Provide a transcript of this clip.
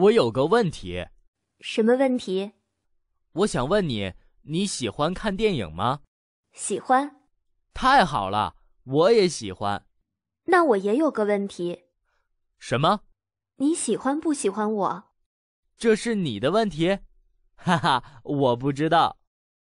我有个问题。什么问题？我想问你你喜欢看电影吗？喜欢。太好了我也喜欢。那我也有个问题。什么？你喜欢不喜欢我？这是你的问题？哈哈我不知道。